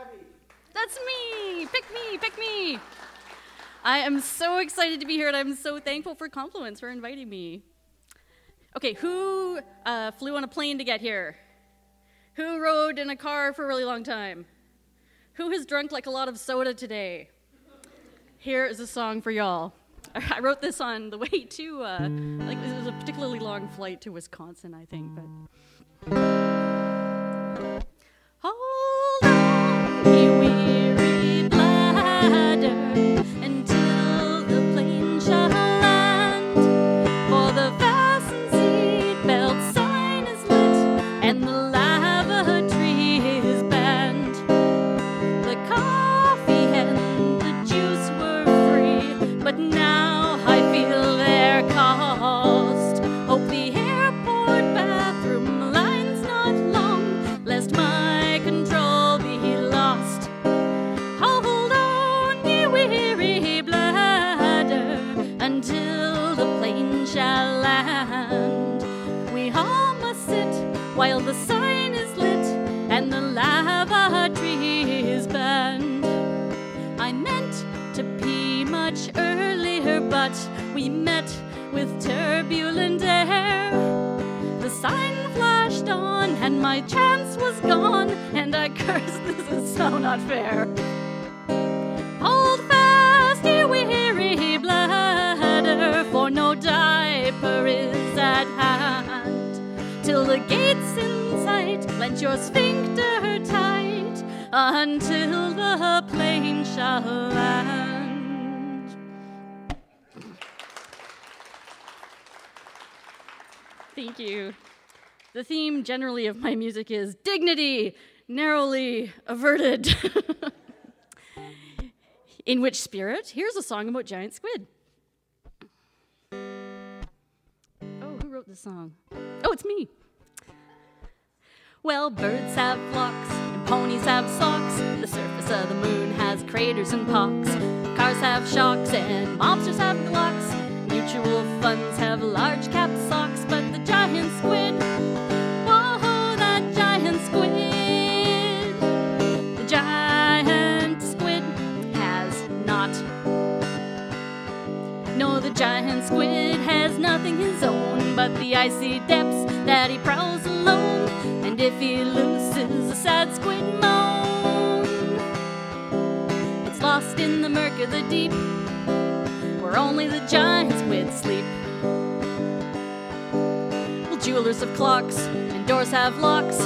Abbey. That's me! Pick me, pick me! I am so excited to be here and I'm so thankful for Confluence for inviting me. Okay, who uh, flew on a plane to get here? Who rode in a car for a really long time? Who has drunk like a lot of soda today? Here is a song for y'all. I wrote this on the way to, uh, think it was a particularly long flight to Wisconsin, I think, but. The sign flashed on, and my chance was gone, and I cursed, this is so not fair. Hold fast, ye weary bladder, for no diaper is at hand. Till the gate's in sight, clench your sphincter tight, until the plane shall land. Thank you. The theme generally of my music is dignity, narrowly averted. In which spirit, here's a song about giant squid. Oh, who wrote this song? Oh, it's me. Well, birds have flocks and ponies have socks. The surface of the moon has craters and pocks. Cars have shocks and mobsters have glocks. Mutual funds have large cap socks, but giant squid, whoa, that giant squid, the giant squid has not. No, the giant squid has nothing his own but the icy depths that he prowls alone. And if he loses a sad squid moan, it's lost in the murk of the deep, where only the giant squid sleep. Jewelers have clocks, and doors have locks.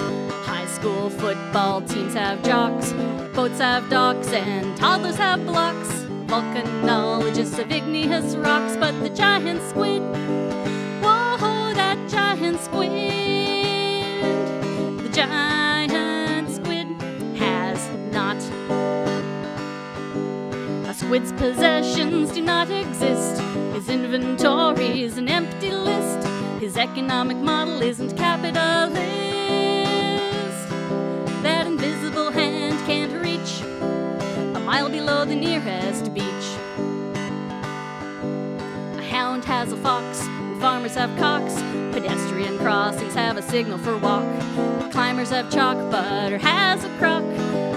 High school football teams have jocks. Boats have docks, and toddlers have blocks. Volcanologists have igneous rocks, but the giant squid, whoa, that giant squid, the giant squid has not. A squid's possessions do not exist. His inventory is an empty list. His economic model isn't capitalist. That invisible hand can't reach a mile below the nearest beach. A hound has a fox, farmers have cocks. Pedestrian crossings have a signal for walk. Climbers have chalk, butter has a crock.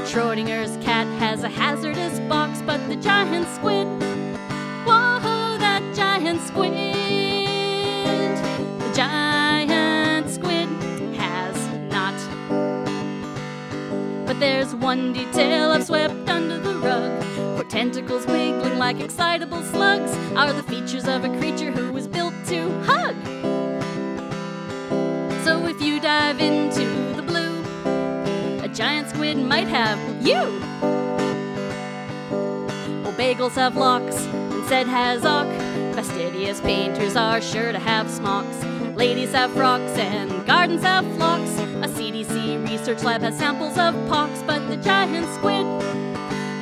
Schrodinger's cat has a hazardous box, but the giant squid, whoa, that giant squid, giant squid has not. But there's one detail I've swept under the rug. For tentacles wiggling like excitable slugs are the features of a creature who was built to hug. So if you dive into the blue, a giant squid might have you. Well, bagels have locks, and said has. Fastidious painters are sure to have smocks. Ladies have frocks, and gardens have flocks. A CDC research lab has samples of pox, but the giant squid,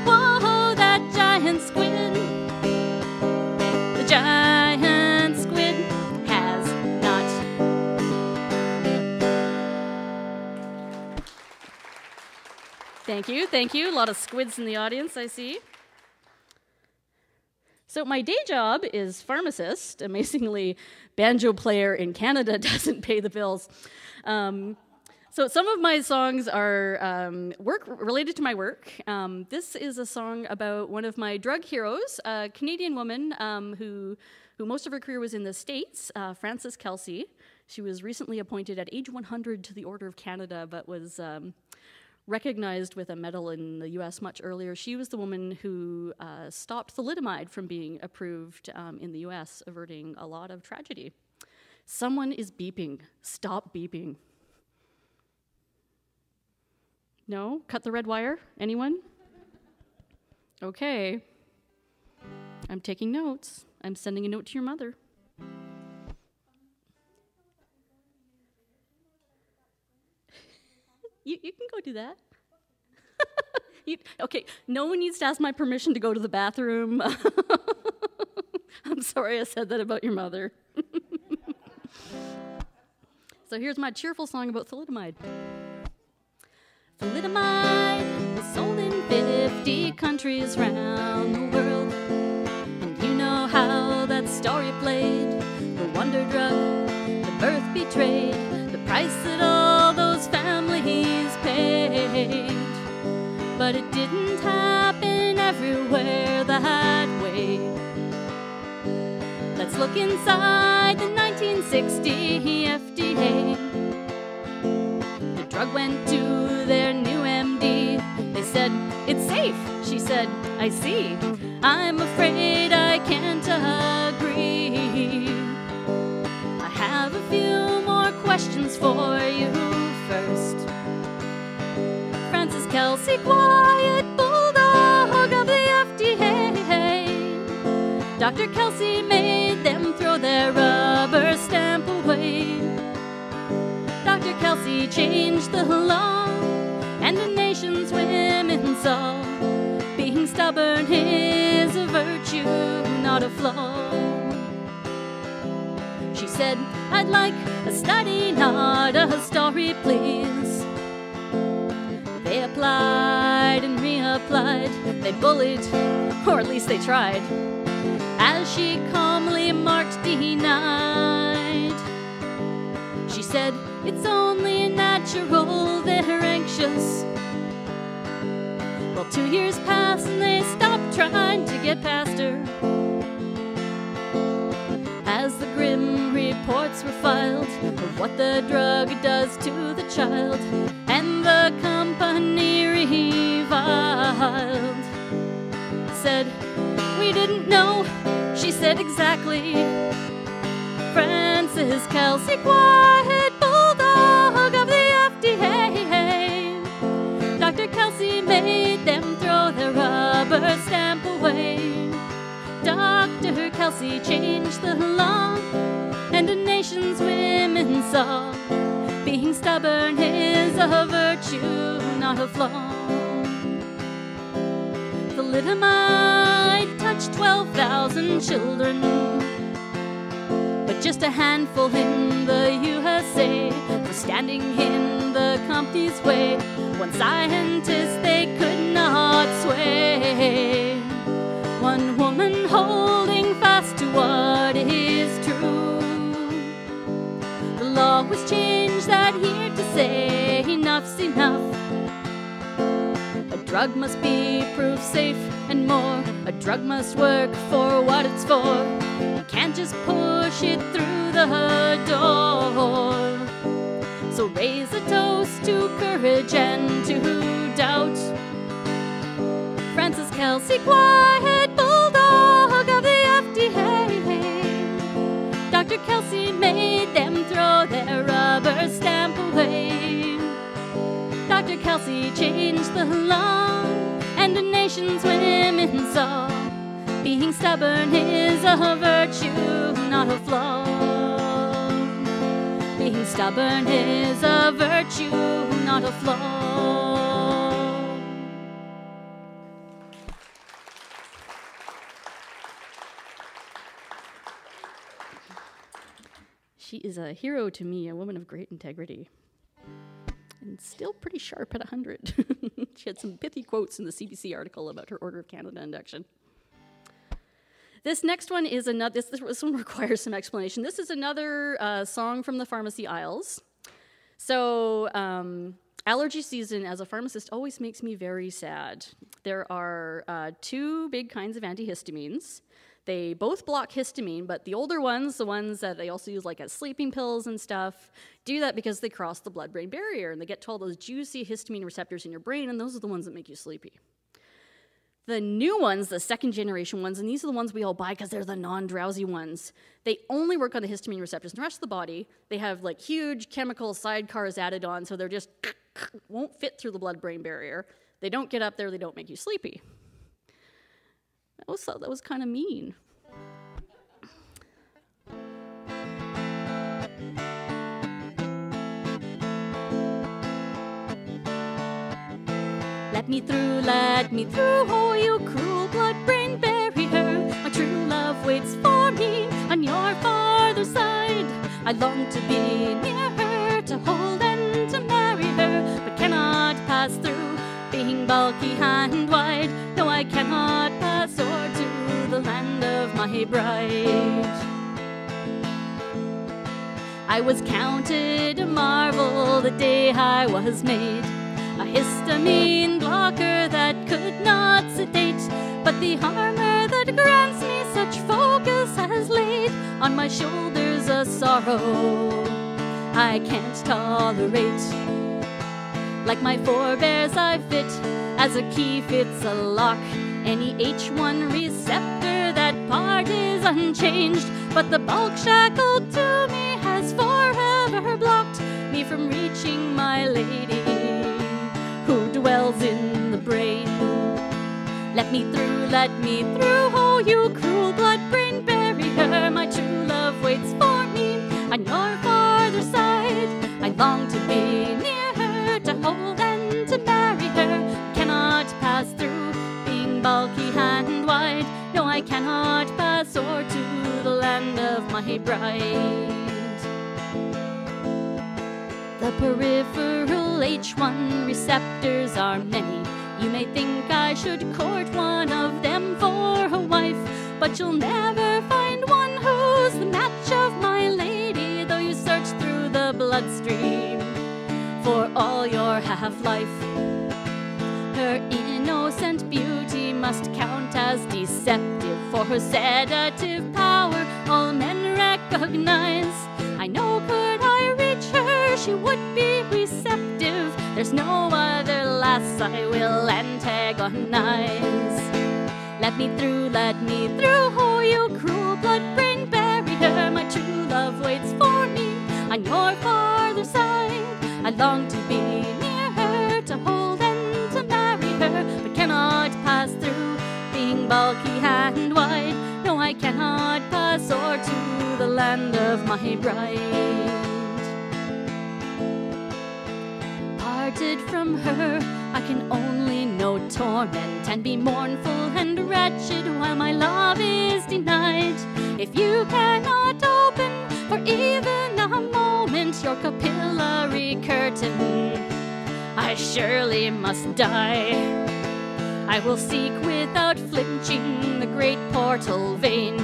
whoa, that giant squid, the giant squid has not. Thank you, thank you. A lot of squids in the audience, I see. So, my day job is pharmacist. Amazingly, banjo player in Canada doesn't pay the bills. Um, So some of my songs are um, work related to my work. Um, this is a song about one of my drug heroes, a Canadian woman um, who, who most of her career was in the States, uh, Frances Kelsey. She was recently appointed at age 100 to the Order of Canada, but was um, recognized with a medal in the US much earlier. She was the woman who uh, stopped thalidomide from being approved um, in the US, averting a lot of tragedy. Someone is beeping. Stop beeping. No? Cut the red wire? Anyone? Okay. I'm taking notes. I'm sending a note to your mother. You, you can go do that. you, okay, no one needs to ask my permission to go to the bathroom. I'm sorry I said that about your mother. so here's my cheerful song about thalidomide. Thalidomide is sold in 50 countries round the world. And you know how that story played the wonder drug, the birth betrayed, the price that all But it didn't happen everywhere that way. Let's look inside the 1960 FDA. The drug went to their new MD. They said, It's safe. She said, I see. I'm afraid I can't agree. I have a few more questions for you Kelsey, quiet bulldog of the FDA. Dr. Kelsey made them throw their rubber stamp away. Dr. Kelsey changed the law, and the nation's women saw being stubborn is a virtue, not a flaw. She said, I'd like a study, not a story, please. Applied and reapplied, they bullied, or at least they tried, as she calmly marked denied. She said, It's only natural, they're anxious. Well, two years passed and they stopped trying to get past her. As the grim reports were filed of what the drug does to the child, and the company reviled, said, We didn't know, she said exactly. Frances Kelsey, quiet bulldog of the FDA. Dr. Kelsey made them throw their rubber stamp away. Dr. Kelsey changed the law, a nation's women saw being stubborn is a virtue, not a flaw. Thalidomide touched 12,000 children but just a handful in the USA for standing in the company's way. One scientist they could not sway. One woman holding fast to what is Was changed that year to say enough's enough. A drug must be proved safe and more. A drug must work for what it's for. You can't just push it through the door. So raise a toast to courage and to doubt. Frances Kelsey, quiet bulldog of the FDA. Dr. Kelsey made stamp away. Dr. Kelsey changed the law, and a nation's women saw being stubborn is a virtue, not a flaw. Being stubborn is a virtue, not a flaw. Is a hero to me, a woman of great integrity. And still pretty sharp at 100. she had some pithy quotes in the CBC article about her Order of Canada induction. This next one is another, this, this one requires some explanation. This is another uh, song from the Pharmacy Isles. So, um, allergy season as a pharmacist always makes me very sad. There are uh, two big kinds of antihistamines. They both block histamine, but the older ones, the ones that they also use like as sleeping pills and stuff, do that because they cross the blood brain barrier and they get to all those juicy histamine receptors in your brain, and those are the ones that make you sleepy. The new ones, the second generation ones, and these are the ones we all buy because they're the non drowsy ones, they only work on the histamine receptors. In the rest of the body, they have like huge chemical sidecars added on, so they're just won't fit through the blood brain barrier. They don't get up there, they don't make you sleepy. That thought that was kind of mean. Let me through, let me through, oh you cruel blood-brain barrier. My true love waits for me on your farther side. I long to be near her, to hold and to marry her, but cannot pass through, being bulky and wide. No, I cannot pass o'er to the land of my bride. I was counted a marvel the day I was made a histamine blocker that could not sedate. But the armor that grants me such focus has laid on my shoulders a sorrow I can't tolerate. Like my forebears, I fit as a key fits a lock. Any H1 receptor, that part is unchanged. But the bulk shackled to me has forever blocked me from reaching my lady who dwells in the brain. Let me through, let me through, oh you cruel blood-brain barrier. My true love waits for me on your farther side. I long to be near to hold and to marry her. Cannot pass through, being bulky and wide. No, I cannot pass o'er to the land of my bride. The peripheral H1 receptors are many. You may think I should court one of them for a wife, but you'll never find one who's the match of my lady, though you search through the bloodstream for all your half life. Her innocent beauty must count as deceptive, for her sedative power all men recognize. I know could I reach her, she would be receptive. There's no other lass I will antagonize. Let me through, let me through, oh you cruel blood-brain barrier. My true love waits for me on your farther side. I long to be near her, to hold and to marry her, but cannot pass through, being bulky and wide. No, I cannot pass o'er to the land of my bride. Parted from her, I can only know torment and be mournful and wretched while my love is denied. If you cannot open for even a moment your capillary curtain, I surely must die. I will seek without flinching the great portal vein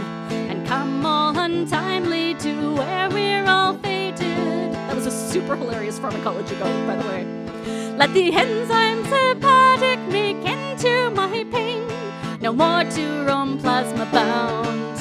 and come all untimely to where we're all fated. That was a super hilarious pharmacology going, by the way. Let the enzymes hepatic make into my pain. No more to roam plasma bound,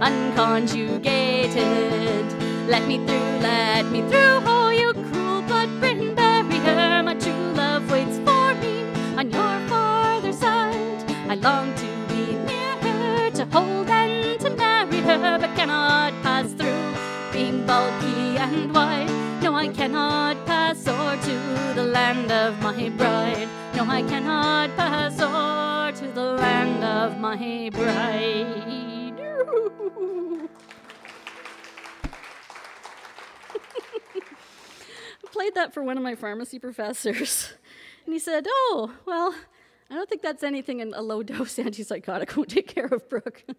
unconjugated. Let me through, let me through, oh you cruel blood-brain barrier. My true love waits for me on your farther side. I long to be near her, to hold and to marry her, but cannot pass through, being bulky and wide. No, I cannot pass o'er to the land of my bride. No, I cannot pass o'er to the land of my bride. played that for one of my pharmacy professors, and he said, "Oh, well, I don't think that's anything in a low dose antipsychotic won't take care of Brooke."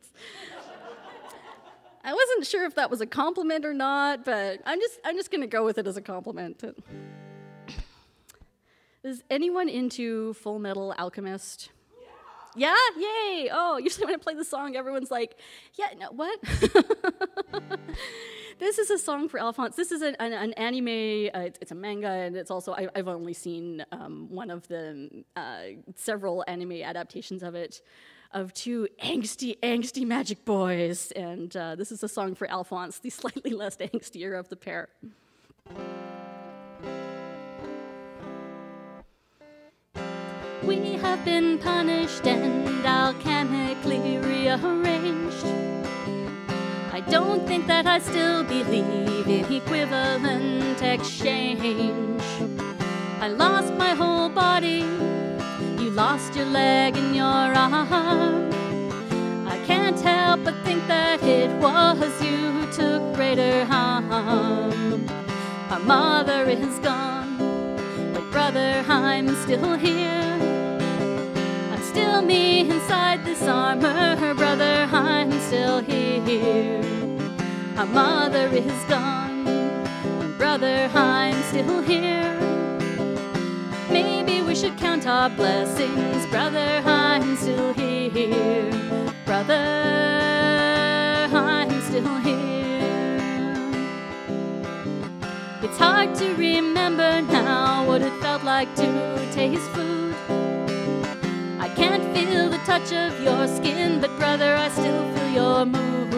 I wasn't sure if that was a compliment or not, but I'm just I'm just gonna go with it as a compliment. Is anyone into Full Metal Alchemist? Yeah, yay! Oh, usually when I play the song, everyone's like, "Yeah, no, what?" This is a song for Alphonse. This is an, an, an anime. Uh, it's, it's, a manga, and it's also I, have only seen um, one of the uh, several anime adaptations of it, of two angsty, angsty magic boys. And uh, this is a song for Alphonse, the slightly less angstier of the pair. We have been punished and alchemically rearranged. I don't think that I still believe in equivalent exchange. I lost my whole body, you lost your leg and your arm. I can't help but think that it was you who took greater harm. Our mother is gone, but brother, I'm still here me inside this armor, brother, I'm still here. Our mother is gone, brother, I'm still here. Maybe we should count our blessings, brother, I'm still here. Brother, I'm still here. It's hard to remember now what it felt like to taste food can't feel the touch of your skin, but brother, I still feel your mood.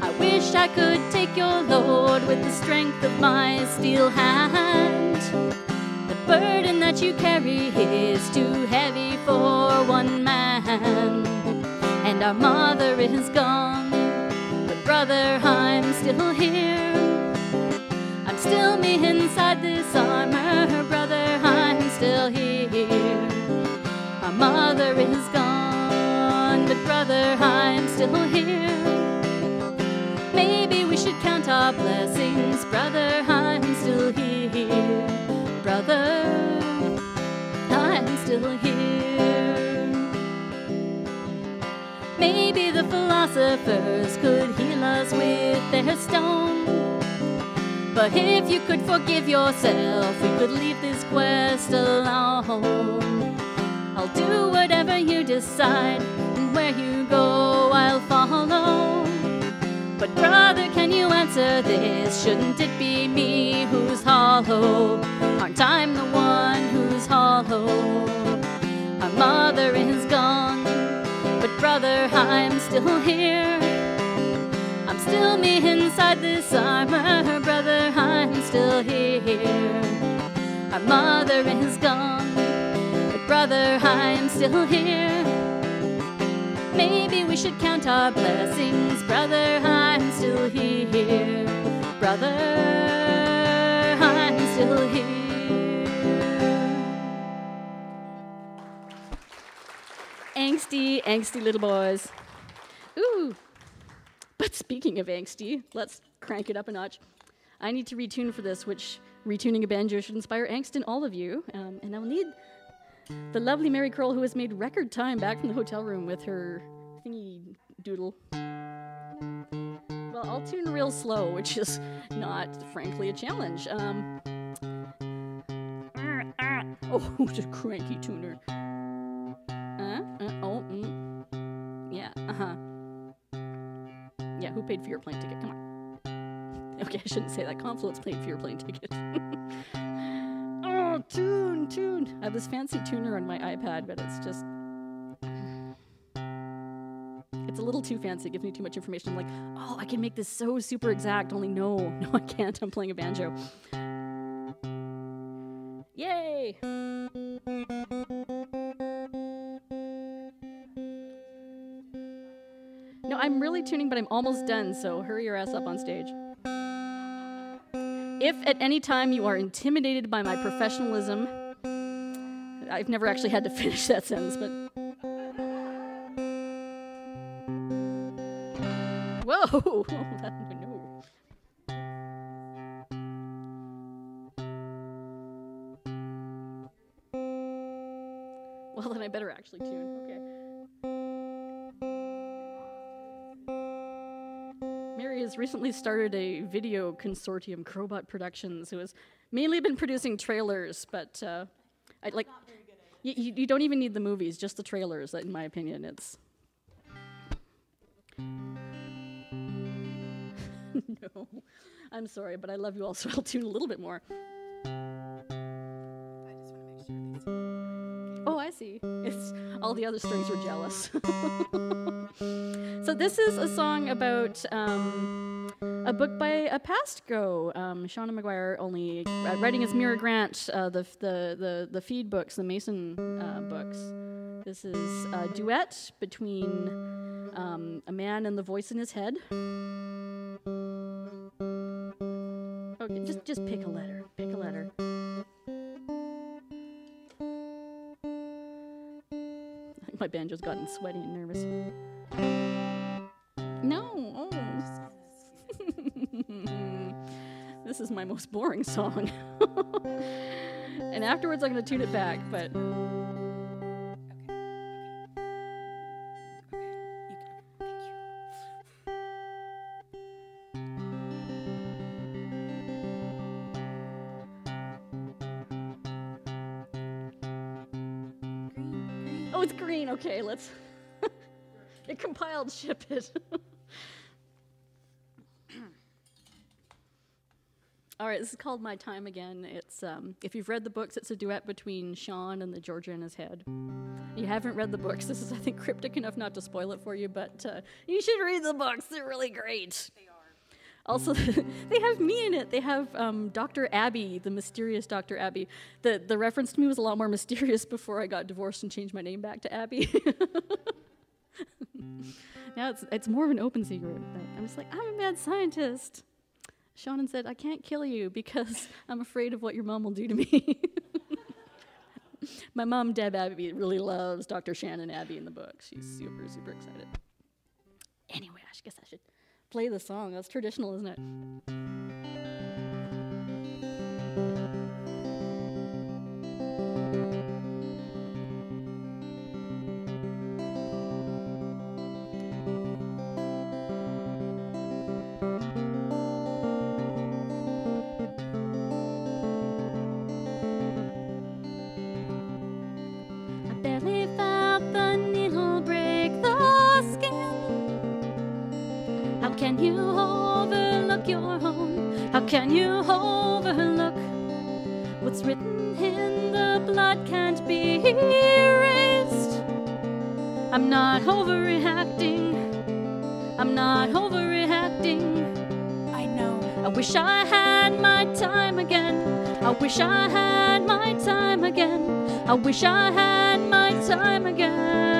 I wish I could take your load with the strength of my steel hand. The burden that you carry is too heavy for one man. And our mother is gone, but brother, I'm still here. I'm still me inside this armor, brother, I'm still here. My mother is gone, but brother, I'm still here. Maybe we should count our blessings, brother, I'm still here. Brother, I'm still here. Maybe the philosophers could heal us with their stone. But if you could forgive yourself, we could leave this quest alone. I'll do whatever you decide, and where you go, I'll follow. But, brother, can you answer this? Shouldn't it be me who's hollow? Aren't I the one who's hollow? Our mother is gone, but, brother, I'm still here. I'm still me inside this armor, brother, I'm still here. Our mother is gone brother, I'm still here. Maybe we should count our blessings, brother, I'm still here. Brother, I'm still here. Angsty, angsty little boys. Ooh. But speaking of angsty, let's crank it up a notch. I need to retune for this, which retuning a banjo should inspire angst in all of you. Um, and I'll need the lovely Mary Crowell, who has made record time back from the hotel room with her thingy doodle. Well, I'll tune real slow, which is not, frankly, a challenge. Um, oh, the cranky tuner. Uh, uh, oh, mm. yeah, uh huh. Yeah, who paid for your plane ticket? Come on. Okay, I shouldn't say that. Confluence paid for your plane ticket. oh, tune, tune. I have this fancy tuner on my iPad, but it's just. It's a little too fancy. It gives me too much information. I'm like, oh, I can make this so super exact. Only no, no, I can't. I'm playing a banjo. Yay! No, I'm really tuning, but I'm almost done, so hurry your ass up on stage. If at any time you are intimidated by my professionalism, I've never actually had to finish that sentence, but. Whoa! recently started a video consortium, Crowbot Productions, who has mainly been producing trailers, but uh, I like. You, you don't even need the movies, just the trailers. In my opinion, it's. no, I'm sorry, but I love you all, so I'll tune a little bit more. I just want to make sure these are Oh, I see. It's all the other strings were jealous. so this is a song about um, a book by a past go. Um, Seanan McGuire only uh, writing as Mira Grant, uh, the, the the the feed books, the Mason uh, books. This is a duet between um, a man and the voice in his head. Okay, just just pick a letter. Pick a letter. My banjo's gotten sweaty and nervous. No. This is my most boring song. and afterwards, I'm going to tune it back, but oh, it's green. Okay, let's. it compiled ship it. This is called My Time Again. It's um, if you've read the books, it's a duet between Shaun and the Georgia in his head. You haven't read the books. This is, I think, cryptic enough not to spoil it for you, but uh, you should read the books. They're really great. They are. Also, they have me in it. They have um, Dr. Abbey, the mysterious Dr. Abbey. The the reference to me was a lot more mysterious before I got divorced and changed my name back to Abbey. now it's it's more of an open secret. But I'm just like I'm a mad scientist. Seanan said I can't kill you because I'm afraid of what your mom will do to me. my mom, Deb Abbey, really loves Dr. Shannon Abbey in the book. She's super super excited. Anyway, I guess I should play the song. That's traditional, isn't it? Can you overlook what's written in the blood can't be erased? I'm not overreacting. I'm not overreacting. I know. I wish I had my time again. I wish I had my time again. I wish I had my time again.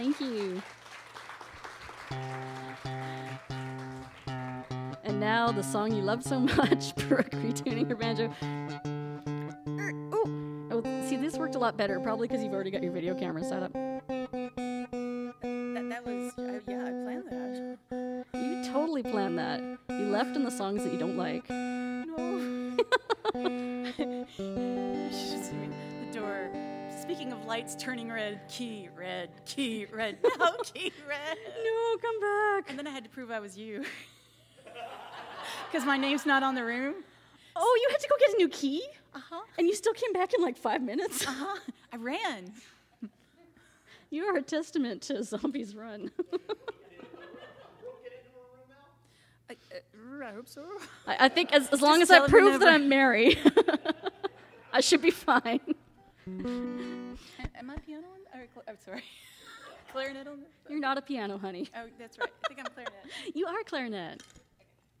Thank you. And now the song you love so much, Brooke retuning her banjo. Er, Oh, oh, see, this worked a lot better, probably because you've already got your video camera set up. That, that was, uh, yeah, I planned that. You totally planned that. You left in the songs that you don't like. Speaking of lights turning red, key red, key red, no key red. No, come back. And then I had to prove I was you. Because my name's not on the room. Oh, you had to go get a new key? Uh huh. And you still came back in like five minutes? Uh huh. I ran. You are a testament to Zombies Run. I, uh, I hope so. I, I think as, as long as I prove that. I'm married, I should be fine. Am I piano on? Or, oh, sorry. clarinet on? The, You're not a piano, honey. oh, that's right. I think I'm clarinet. You are clarinet.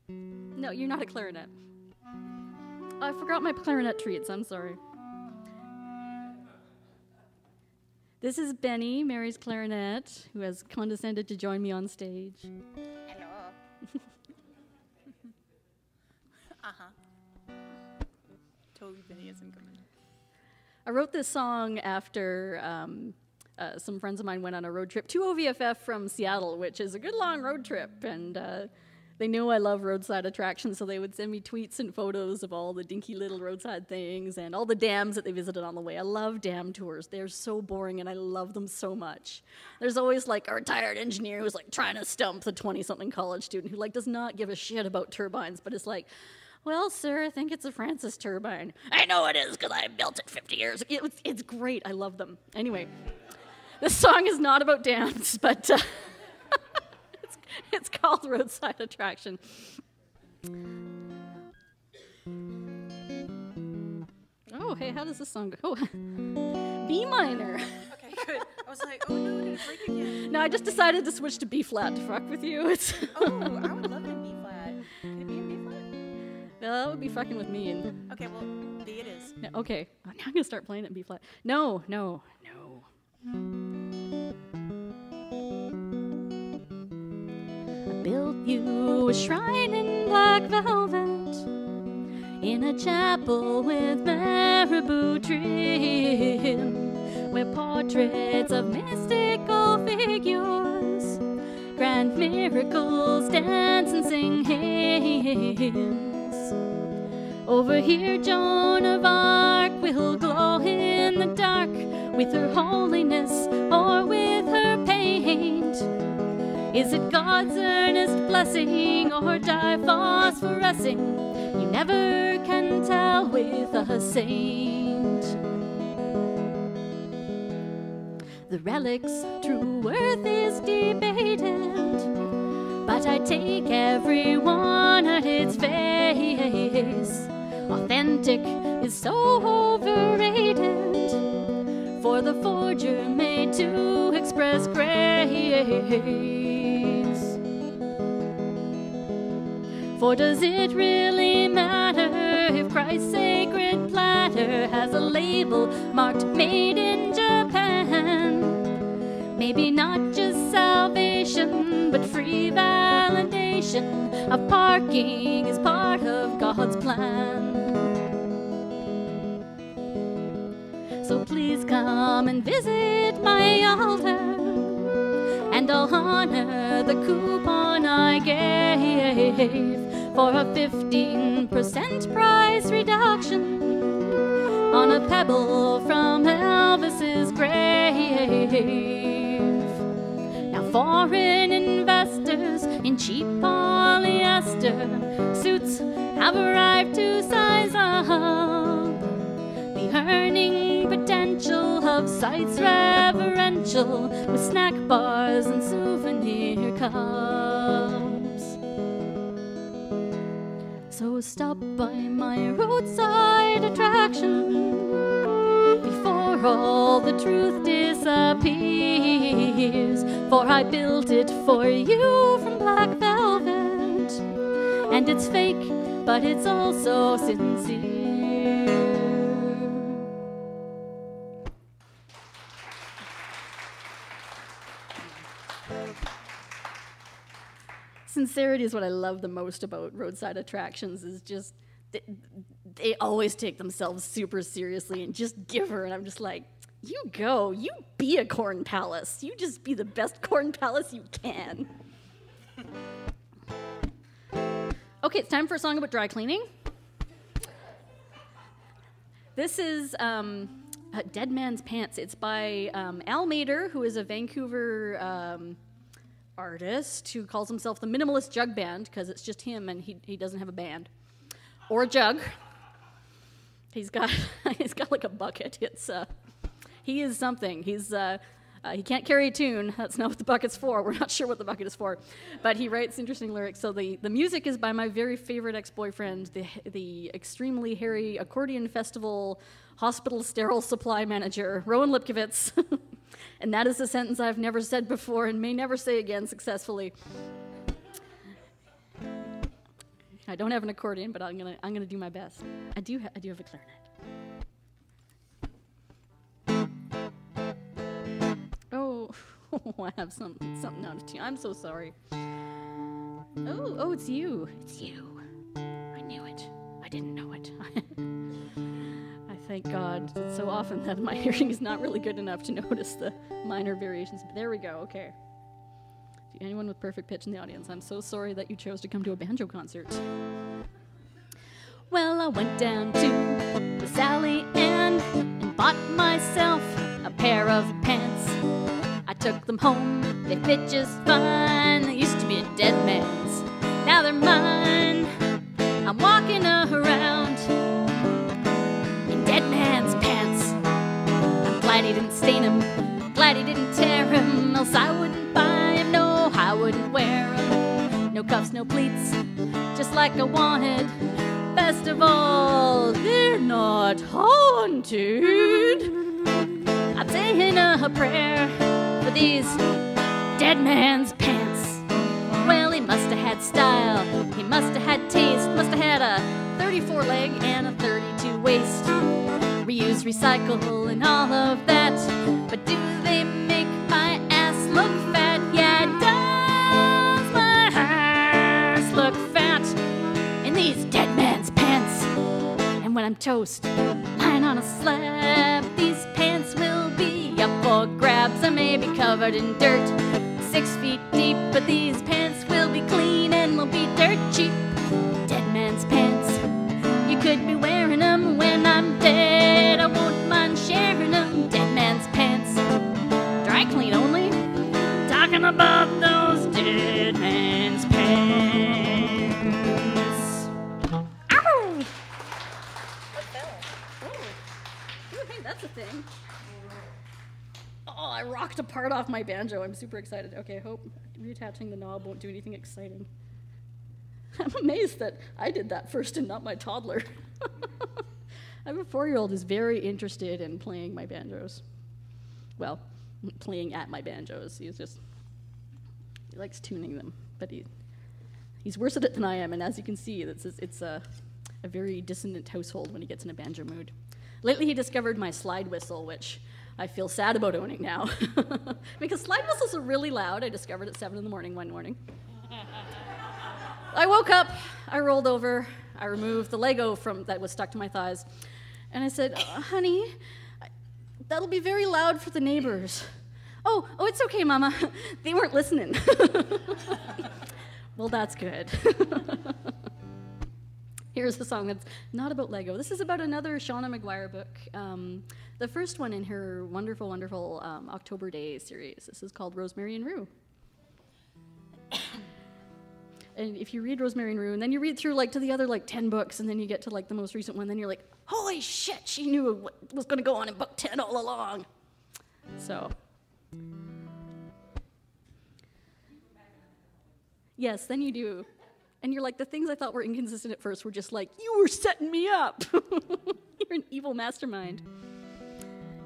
No, you're not a clarinet. I forgot my clarinet treats. I'm sorry. This is Benny, Mary's clarinet, who has condescended to join me on stage. Hello. uh huh. Toby Benny isn't coming. I wrote this song after um, uh, some friends of mine went on a road trip to OVFF from Seattle, which is a good long road trip. And uh, they knew I love roadside attractions, so they would send me tweets and photos of all the dinky little roadside things and all the dams that they visited on the way. I love dam tours. They're so boring and I love them so much. There's always like a retired engineer who's like trying to stump the 20 something college student who like does not give a shit about turbines, but is like, well, sir, I think it's a Francis turbine. I know it is because I built it 50 years ago. It's, it's great. I love them. Anyway, this song is not about dams, but uh, it's, it's called Roadside Attraction. Oh, hey, how does this song go? B minor. Okay, good. I was like, oh no, did it break again? No, I just decided to switch to B flat to fuck with you. It's Oh, I would love it that would be fucking with me. And Okay, well, B it is. no, okay, now I'm gonna start playing it in B flat. No, no, no. I built you a shrine in black velvet in a chapel with marabou trim, where portraits of mystical figures, grand miracles, dance and sing hymns. Over here, Joan of Arc will glow in the dark with her holiness or with her paint. Is it God's earnest blessing or die phosphorescing? You never can tell with a saint. The relic's true worth is debated, but I take every one at its face. Authentic is so overrated for the forger made to express grace. For does it really matter if Christ's sacred platter has a label marked made in Japan? Maybe not just salvation, but free validation of parking is part of God's plan. Come and visit my altar, and I'll honor the coupon I gave for a 15% price reduction on a pebble from Elvis's grave. Now, foreign investors in cheap polyester suits have arrived to size up earning potential of sites reverential with snack bars and souvenir cups. So stop by my roadside attraction before all the truth disappears. For I built it for you from black velvet, and it's fake, but it's also sincere. Sincerity is what I love the most about roadside attractions. Is just they, they always take themselves super seriously and just give her. And I'm just like, you go, you be a corn palace. You just be the best corn palace you can. Okay, it's time for a song about dry cleaning. This is um, Dead Man's Pants. It's by um, Al Mader, who is a Vancouver um, artist who calls himself the Minimalist Jug Band because it's just him and he, he doesn't have a band or a jug. He's got he's got like a bucket. It's uh, he is something. He's uh, uh, he can't carry a tune. That's not what the bucket's for. We're not sure what the bucket is for, but he writes interesting lyrics. So the, the music is by my very favorite ex-boyfriend, the the extremely hairy accordion festival hospital sterile supply manager, Rowan Lipkowitz. and that is a sentence I've never said before and may never say again successfully. I don't have an accordion, but I'm gonna I'm gonna do my best. I do ha- I do have a clarinet. Oh, I have some something out of tune. I'm so sorry. Oh, oh, it's you. It's you. I knew it. I didn't know it. Thank God It's so often that my hearing is not really good enough to notice the minor variations. But there we go. Okay. Anyone with perfect pitch in the audience, I'm so sorry that you chose to come to a banjo concert. Well, I went down to the Sally Ann and bought myself a pair of pants. I took them home, they fit just fine. They used to be a dead man's, now they're mine. I'm walking around didn't stain them, glad he didn't tear them, else I wouldn't buy him, no, I wouldn't wear them. No cuffs, no pleats, just like I wanted. Best of all, they're not haunted. I'm saying a prayer for these dead man's pants. Well, he must have had style, he must have had taste, must have had a 34 leg and a 32 waist. Reuse, recycle, and all of that. But do they make my ass look fat? Yeah, does my ass look fat in these dead man's pants? And when I'm toast, lying on a slab, these pants will be up for grabs. I may be covered in dirt, six feet deep, but these pants will be clean and will be dirt cheap. Dead man's pants, you could be wearing thing. Oh, I rocked a part off my banjo. I'm super excited. Okay, I hope reattaching the knob won't do anything exciting. I'm amazed that I did that first and not my toddler. I have a four year old who's very interested in playing my banjos. Well, playing at my banjos. He's just, he likes tuning them, but he, he's worse at it than I am, and as you can see, it's, it's a, a very dissonant household when he gets in a banjo mood. Lately, he discovered my slide whistle, which I feel sad about owning now. because slide whistles are really loud. I discovered at 7 in the morning one morning. I woke up, I rolled over, I removed the Lego from that was stuck to my thighs, and I said, "Uh, "Honey, that'll be very loud for the neighbors." Oh, oh, it's okay, Mama. they weren't listening. well, that's good. Here's a song that's not about Lego. This is about another Seanan McGuire book. Um, the first one in her wonderful, wonderful um, October Daye series. This is called Rosemary and Rue. and if you read Rosemary and Rue, and then you read through like to the other like ten books, and then you get to like the most recent one, then you're like, holy shit, she knew what was going to go on in book ten all along. So. Yes, then you do. And you're like, the things I thought were inconsistent at first were just like, you were setting me up. you're an evil mastermind.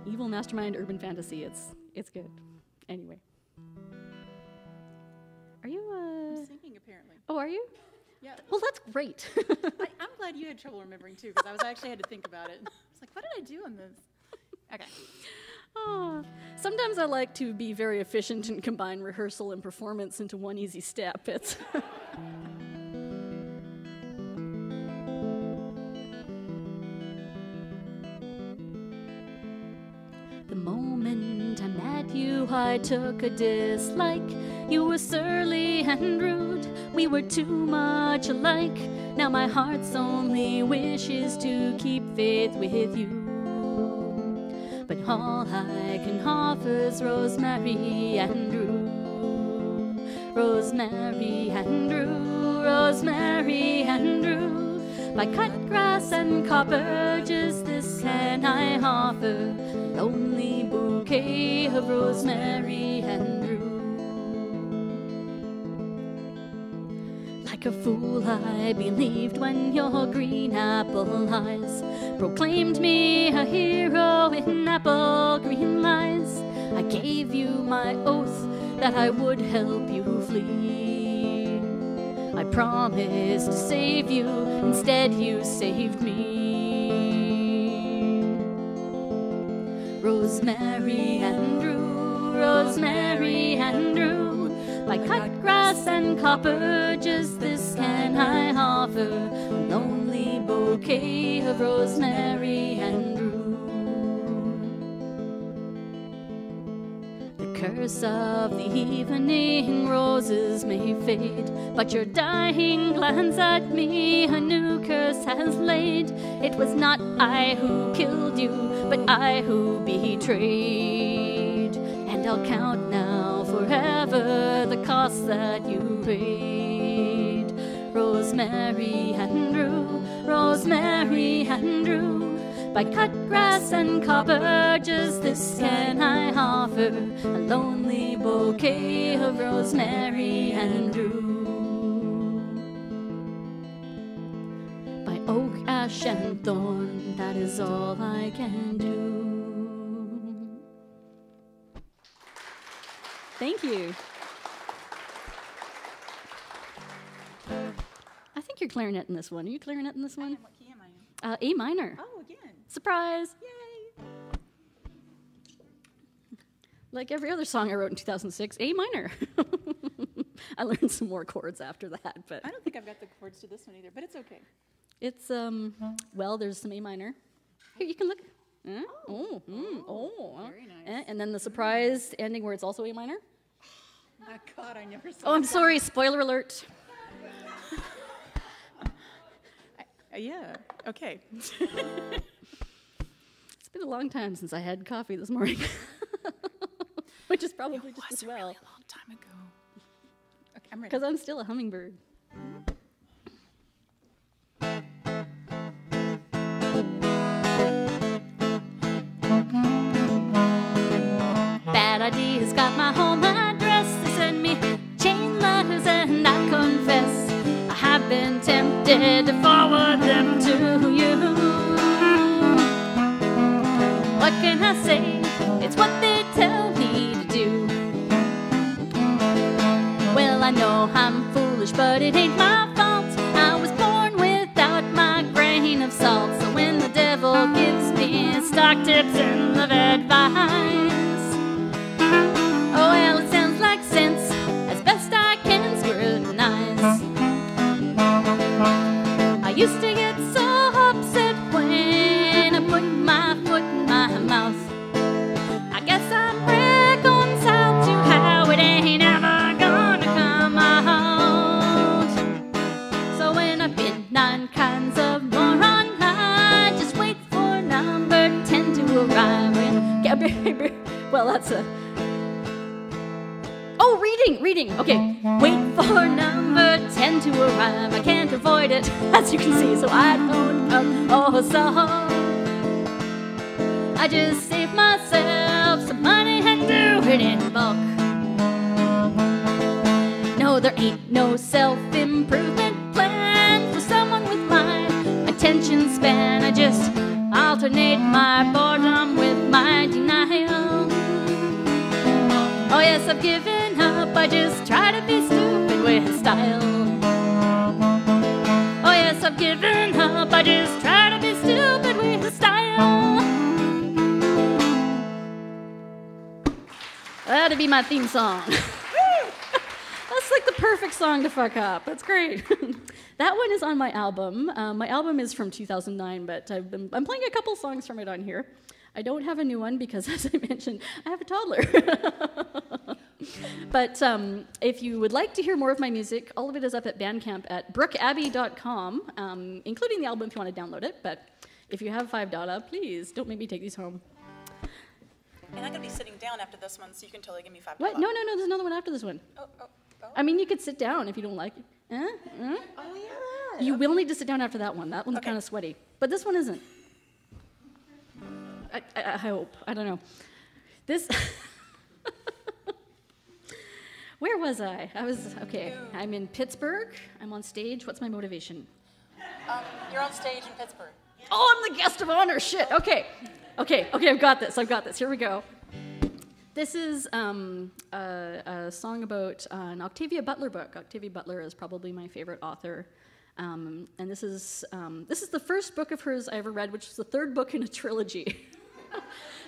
Evil mastermind urban fantasy. It's it's good. Anyway. Are you uh I'm singing apparently. Oh, are you? Yeah. Well, that's great. I, I'm glad you had trouble remembering too, because I was actually had to think about it. I was like, what did I do on this? Okay. Ah, sometimes I like to be very efficient and combine rehearsal and performance into one easy step. It's I took a dislike. You were surly and rude, we were too much alike. Now my heart's only wish is to keep faith with you. But all I can offer is Rosemary and Rue. Rosemary and Rue, Rosemary and Rue. By cut grass and copper, just can I offer. Lonely bouquet of rosemary and rue. Like a fool, I believed when your green apple eyes proclaimed me a hero in apple green lies. I gave you my oath that I would help you flee. I promised to save you, instead, you saved me. Rosemary and Rue, Rosemary and Rue. By cut grass and copper, just this can I offer. A lonely bouquet of rosemary and rue. The curse of the evening roses may fade, but your dying glance at me a new curse has laid. It was not I who killed you, but I who betrayed. And I'll count now forever the cost that you paid. Rosemary and Rue, Rosemary and Rue. By cut grass and copper, just this can I offer a lonely bouquet of rosemary and. Ash, and thorn, that is all I can do. Thank you. I think you're clarinet in this one. Are you clarinet in this one? What key am I in? Uh, A minor. Oh, again. Surprise! Yay! Like every other song I wrote in 2006, A minor. I learned some more chords after that, but I don't think I've got the chords to this one either, but it's okay. It's um. Well, there's some A minor. Here you can look. Eh? Oh, mm, oh, very nice. Eh, And then the surprise ending where it's also A minor. Oh, God, I never saw Oh, I'm that. sorry. Spoiler alert. Yeah, okay. It's been a long time since I had coffee this morning, which is probably just as was a really long time ago. Okay, I'm ready. because I'm still a hummingbird. Bad ideas got my home address. They send me chain letters, and I confess I have been tempted to forward them to you. Song. That's like the perfect song to fuck up. That's great. that one is on my album. Um, my album is from 2009, but I've been, I'm playing a couple songs from it on here. I don't have a new one because, as I mentioned, I have a toddler. but um, if you would like to hear more of my music, all of it is up at Bandcamp at brookabbey.com, um, including the album if you want to download it. But if you have $5, please don't make me take these home. And I'm gonna be sitting down after this one, so you can totally give me five. What? No, no, no. There's another one after this one. Oh, oh, oh. I mean, you could sit down if you don't like it. Eh? Eh? Oh, yeah. You will need to sit down after that one. That one's Okay. kind of sweaty, but this one isn't. I, I, I hope. I don't know. This. Where was I? I was okay. I'm in Pittsburgh. I'm on stage. What's my motivation? Um, you're on stage in Pittsburgh. Oh, I'm the guest of honor. Shit. Okay. Okay. Okay. I've got this. I've got this. Here we go. This is um, a, a song about uh, an Octavia Butler book. Octavia Butler is probably my favorite author. Um, and this is, um, this is the first book of hers I ever read, which is the third book in a trilogy.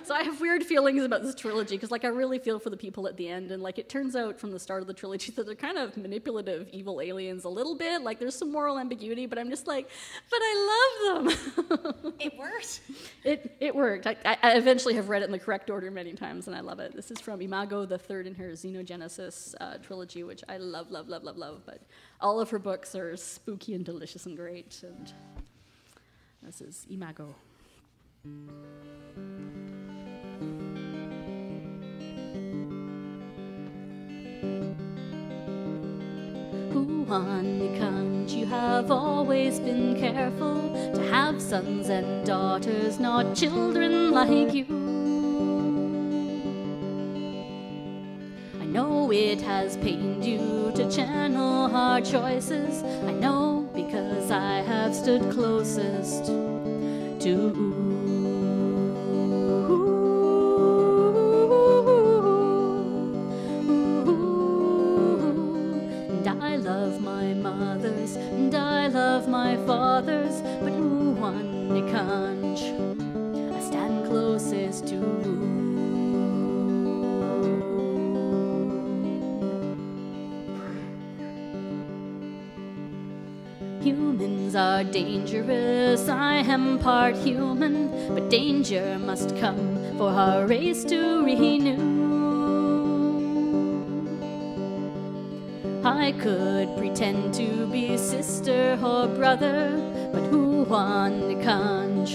so I have weird feelings about this trilogy because, like, I really feel for the people at the end, and like, it turns out from the start of the trilogy that they're kind of manipulative, evil aliens a little bit. Like, there's some moral ambiguity, but I'm just like, but I love them. It worked. It, it worked. I, I eventually have read it in the correct order many times, and I love it. This is from Imago, the third in her Xenogenesis uh, trilogy, which I love, love, love, love, love. But all of her books are spooky and delicious and great. And this is Imago. Ooan Nikanj, you have always been careful to have sons and daughters, not children like you. I know it has pained you to channel hard choices. I know because I have stood closest to. Dangerous, I am part human, but danger must come for our race to renew. I could pretend to be sister or brother, but who on the conch?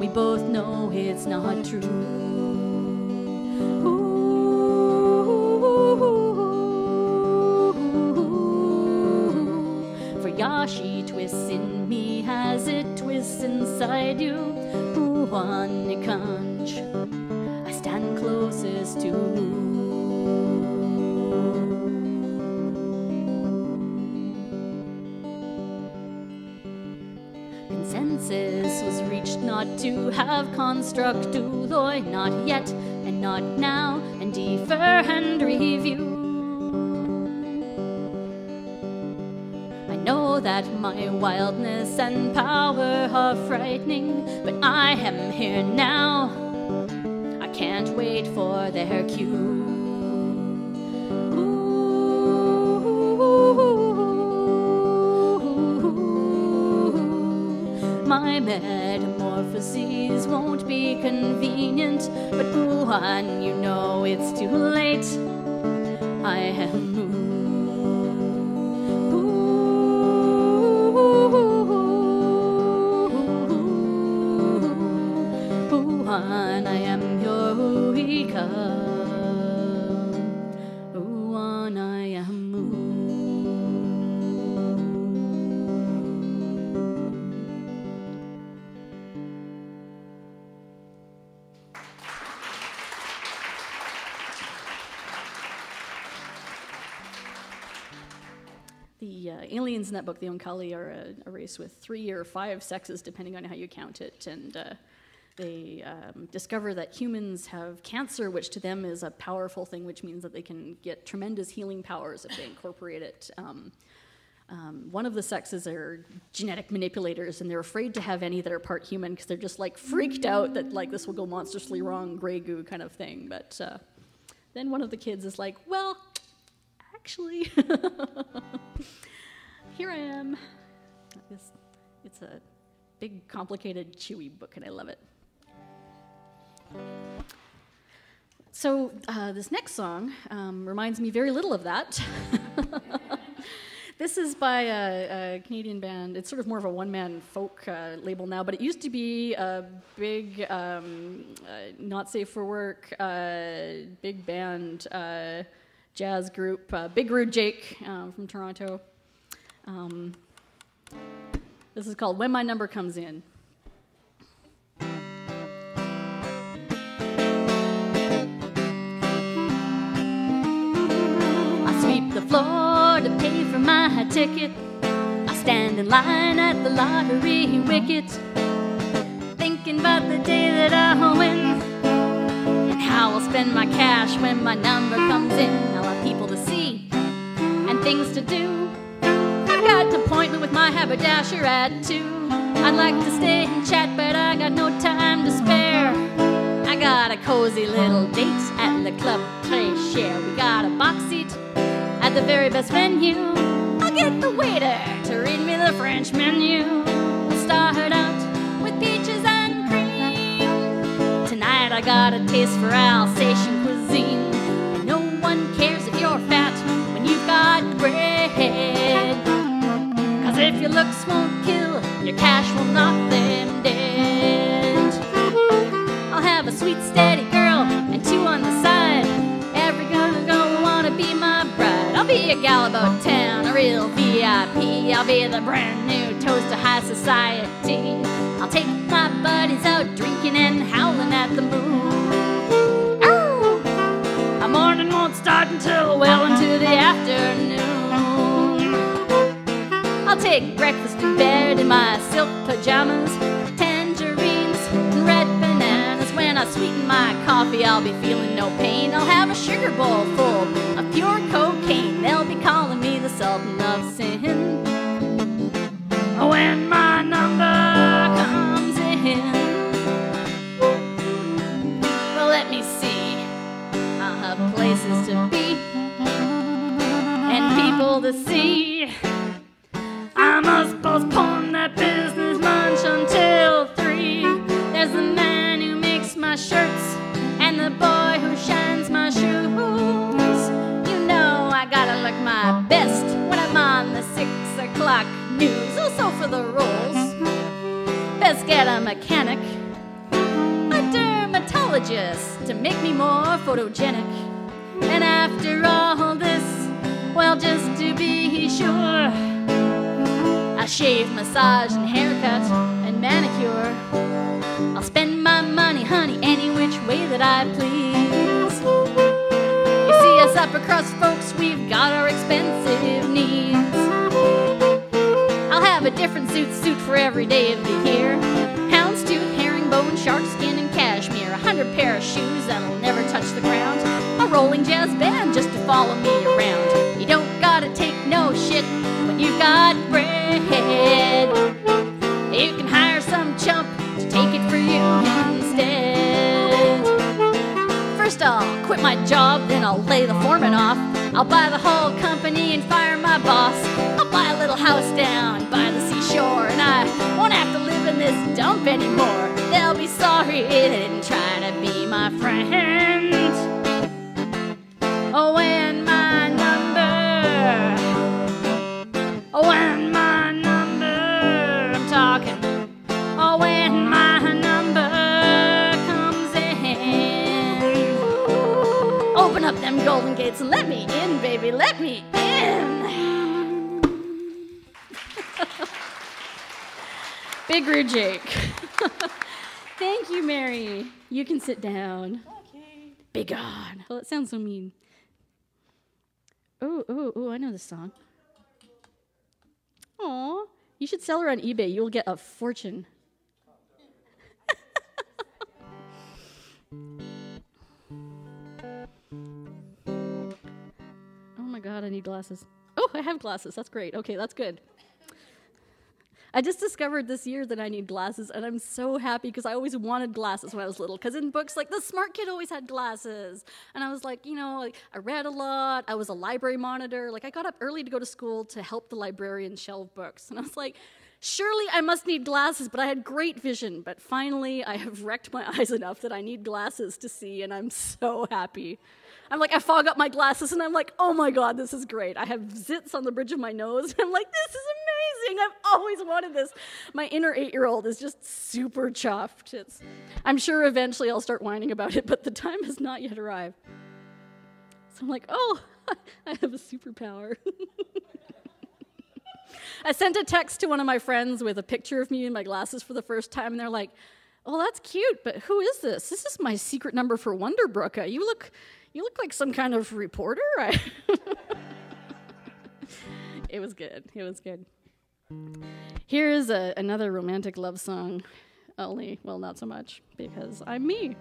We both know it's not true. For Yashi twists in me as it twists inside you. Conch? I stand closest to. Consensus was reached not to have construct not yet and not now, and defer and review. That my wildness and power are frightening, but I am here now. I can't wait for their cue. My metamorphoses won't be convenient, but Ooan, you know it's too late. Aliens in that book, the Oankali, are a, a race with three or five sexes, depending on how you count it. And uh, they um, discover that humans have cancer, which to them is a powerful thing, which means that they can get tremendous healing powers if they incorporate it. Um, um, one of the sexes are genetic manipulators, and they're afraid to have any that are part human because they're just like freaked out that like this will go monstrously wrong, gray goo kind of thing. But uh, then one of the kids is like, "Well, actually, here I am." It's a big, complicated, chewy book, and I love it. So, uh, this next song um, reminds me very little of that. this is by a, a, Canadian band. It's sort of more of a one man folk uh, label now, but it used to be a big, um, uh, not safe for work, uh, big band, uh, jazz group, uh, Big Rude Jake um, from Toronto. Um, this is called When My Number Comes In. I sweep the floor to pay for my ticket. I stand in line at the lottery wicket, thinking about the day that I'll win how I'll spend my cash when my number comes in. I'll have people to see and things to do. Got an appointment with my haberdasher at two. I'd like to stay and chat, but I got no time to spare. I got a cozy little date at the Club Très Cher. We got a box seat at the very best venue. I'll get the waiter to read me the French menu. We'll start out with peaches and cream. Tonight I got a taste for Alsatian cuisine. And no one cares if you're fat when you've got bread. If your looks won't kill, your cash will knock them dead. I'll have a sweet, steady girl and two on the side. Every gonna wanna be my bride. I'll be a gal about town, a real VIP. I'll be the brand new toast to high society. I'll take my buddies out drinking and howling at the moon. Ow! My morning won't start until well into the afternoon. I'll take breakfast in bed in my silk pajamas, tangerines and red bananas. When I sweeten my coffee, I'll be feeling no pain. I'll have a sugar bowl full of pure cocaine. They'll be calling me the Sultan of Sin. When my number sounds so mean. Oh, oh, oh, I know this song. Aw, you should sell her on eBay. You'll get a fortune. oh my god, I need glasses. Oh, I have glasses. That's great. Okay, that's good. I just discovered this year that I need glasses, and I'm so happy because I always wanted glasses when I was little. Because in books, like the smart kid always had glasses, and I was like, you know, like, I read a lot. I was a library monitor. Like I got up early to go to school to help the librarian shelve books, and I was like, surely I must need glasses, but I had great vision. But finally, I have wrecked my eyes enough that I need glasses to see, and I'm so happy. I'm like, I fog up my glasses, and I'm like, oh my god, this is great. I have zits on the bridge of my nose. and I'm like, this is amazing. I've always wanted this. My inner eight year old is just super chuffed. It's, I'm sure eventually I'll start whining about it, but the time has not yet arrived. So I'm like, oh, I have a superpower. I sent a text to one of my friends with a picture of me in my glasses for the first time, and they're like, "Oh, that's cute, but who is this? This is my secret number for Wonderbrook. Uh, you look, you look like some kind of reporter." it was good. It was good. Here is a, another romantic love song, only well, not so much because I'm me.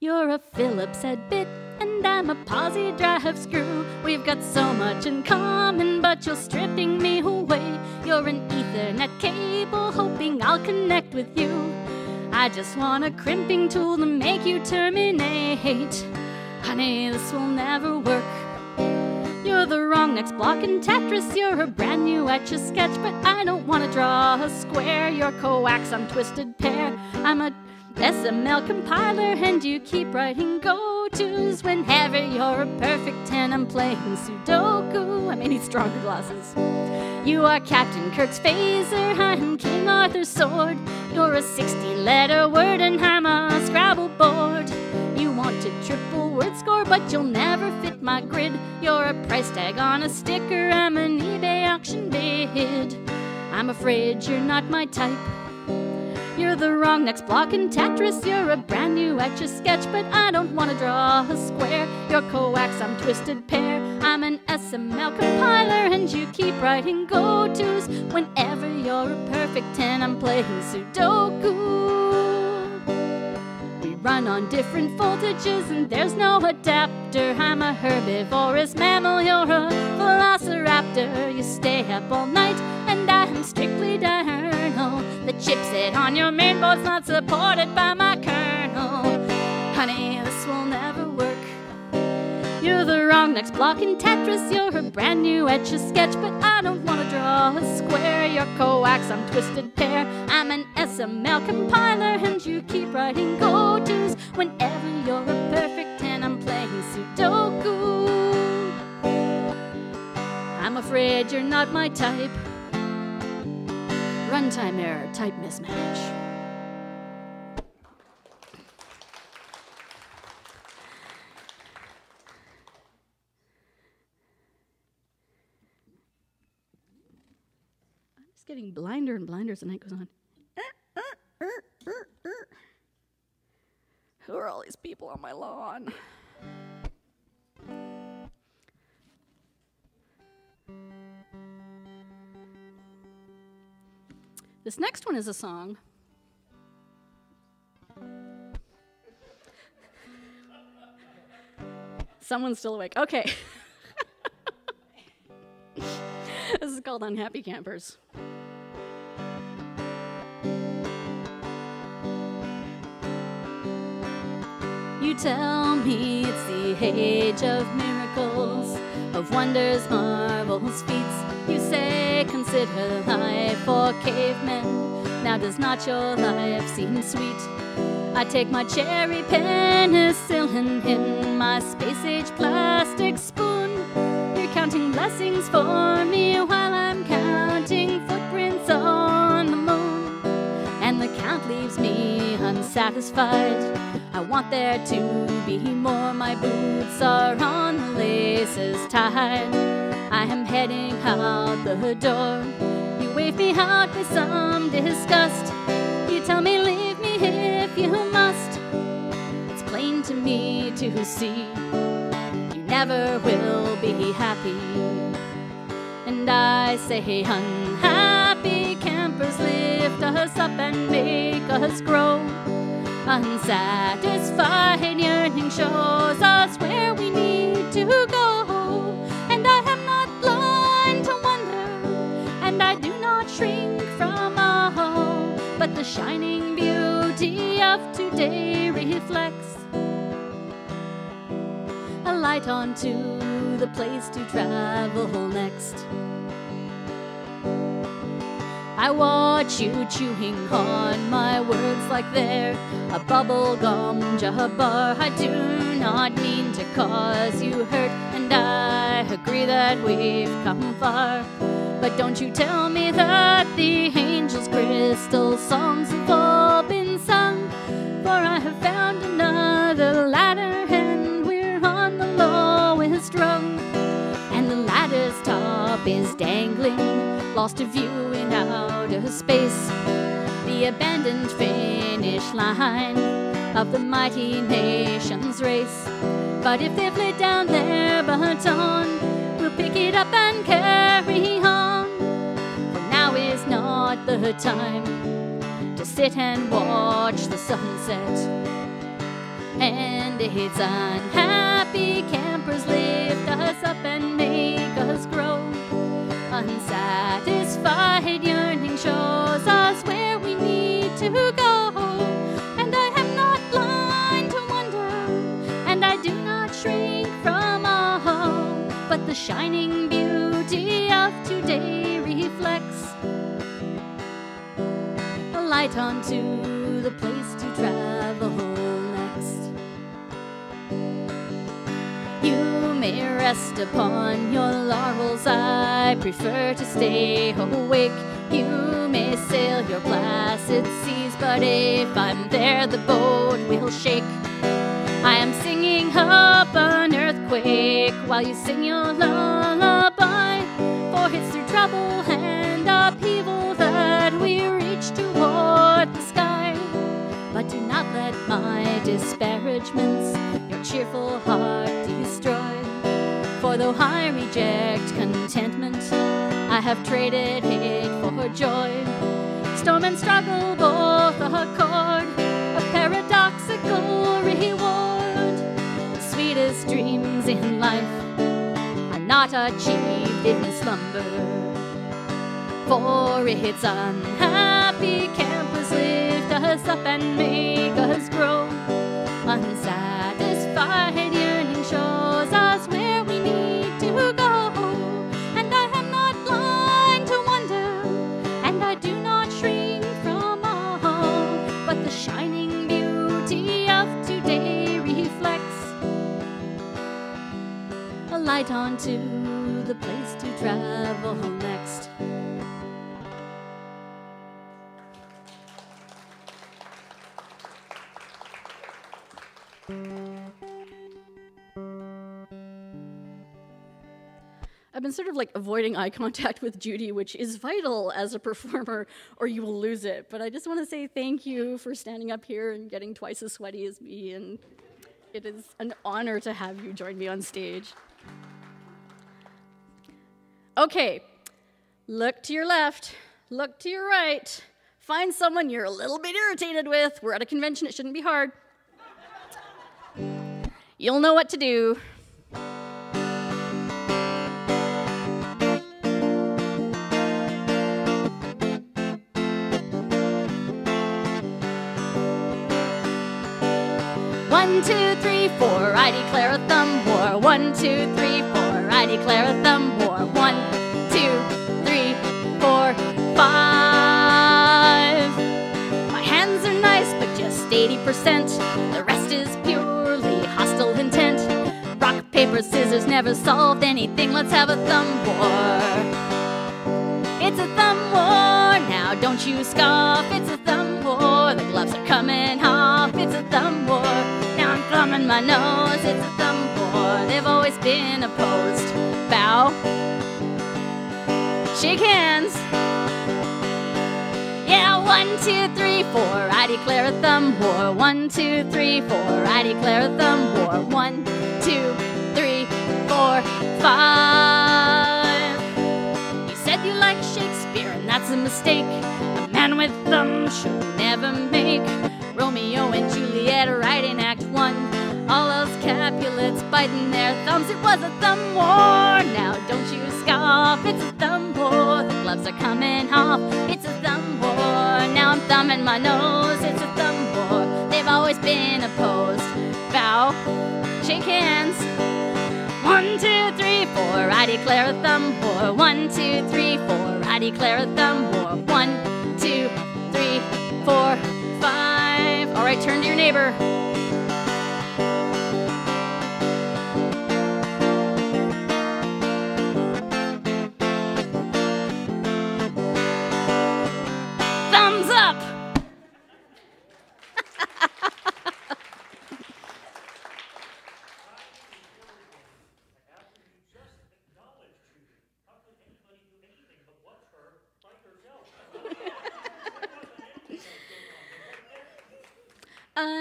You're a Phillips head bit, and I'm a Pozidriv screw. We've got so much in common, but you're stripping me away. You're an Ethernet cable, hoping I'll connect with you. I just want a crimping tool to make you terminate. Honey, this will never work. You're the wrong next block in Tetris. You're a brand new etch a sketch, but I don't want to draw a square. You're coax, I'm twisted pair. I'm a SML compiler, and you keep writing go tos whenever you're a perfect 10. I'm playing Sudoku. I may need stronger glasses. You are Captain Kirk's phaser, I'm King Arthur's sword. You're a 60 letter word, and I'm a Scrabble board. You want a triple word score, but you'll never fit my grid. You're a price tag on a sticker, I'm an eBay auction bid. I'm afraid you're not my type. You're the wrong next block in Tetris. You're a brand new etch sketch, but I don't want to draw a square. You're coax, I'm twisted pair. I'm an SML compiler, and you keep writing go tos. Whenever you're a perfect 10, I'm playing Sudoku. Run on different voltages, and there's no adapter. I'm a herbivorous mammal, you're a velociraptor. You stay up all night, and I'm strictly diurnal. The chipset on your mainboard's not supported by my kernel. Honey, this will never work. You're the wrong next block in Tetris. You're a brand new etch a sketch, but I don't want to draw a square. You're coax, I'm twisted pair. I'm an SML compiler, and you keep writing go tos whenever you're a perfect 10. I'm playing Sudoku. I'm afraid you're not my type. Runtime error, type mismatch. Getting blinder and blinder as the night goes on. Who are all these people on my lawn? This next one is a song. Someone's still awake. Okay. this is called Unhappy Campers. You tell me it's the age of miracles, of wonders, marvels, feats. You say consider life for cavemen. Now does not your life seem sweet? I take my cherry penicillin in my space age plastic spoon. You're counting blessings for me And the count leaves me unsatisfied. I want there to be more. My boots are on, the laces tied. I am heading out the door. You wave me out with some disgust. You tell me leave me if you must. It's plain to me to see you never will be happy. And I say, unhappy lift us up and make us grow. Unsatisfied yearning shows us where we need to go. And I am not blind to wonder, and I do not shrink from awe. But the shining beauty of today reflects a light onto the place to travel next. I watch you chewing on my words like they're a bubble gum jabbar. I do not mean to cause you hurt, and I agree that we've come far. But don't you tell me that the angels' crystal songs have all been sung, for I have found another ladder, and we're on the lowest rung ladder's top is dangling, lost to view in outer space. The abandoned finish line of the mighty nation's race. But if they've laid down their baton, we'll pick it up and carry on. For now is not the time to sit and watch the sunset and its unhappy campers lift us up and make us grow. Unsatisfied yearning shows us where we need to go. And I am not blind to wonder, and I do not shrink from awe. But the shining beauty of today reflects a light onto the place to travel may rest upon your laurels, I prefer to stay awake. You may sail your placid seas, but if I'm there, the boat will shake. I am singing up an earthquake while you sing your lullaby. For it's through trouble and upheaval that we reach toward the sky. But do not let my disparagements your cheerful heart destroy. For though I reject contentment, I have traded it for joy. Storm and struggle both accord, a paradoxical reward. The sweetest dreams in life are not achieved in slumber. For its unhappy campers lift us up and make us grow. Unsatisfied light onto the place to travel next. I've been sort of like avoiding eye contact with Judi, which is vital as a performer, or you will lose it. But I just want to say thank you for standing up here and getting twice as sweaty as me, and it is an honor to have you join me on stage. Okay, look to your left, look to your right, find someone you're a little bit irritated with. We're at a convention, it shouldn't be hard. You'll know what to do. One, two, three, four, I declare a thumb war. One, two, three, four, I declare a thumb war. One, two, three, four, five. My hands are nice, but just 80%. The rest is purely hostile intent. Rock, paper, scissors never solved anything. Let's have a thumb war. It's a thumb war now, don't you scoff. It's a thumb war. The gloves are coming It's a thumb war. Now I'm thumbing my nose. It's a thumb war. They've always been opposed. Bow. Shake hands. Yeah, one, two, three, four. I declare a thumb war. One, two, three, four. I declare a thumb war. One, two, three, four, five. You said you like Shakespeare, and that's a mistake. A man with thumbs should never make Romeo and Juliet right in Act One. All those Capulets biting their thumbs. It was a thumb war. Now don't you scoff. It's a thumb war. The gloves are coming off. It's a thumb war. Now I'm thumbing my nose. It's a thumb war. They've always been opposed. Bow. Shake hands. One, two, three, four, I declare a thumb war. One, two, three, four, I declare a thumb war. One, two, three, four. All right, turn to your neighbor.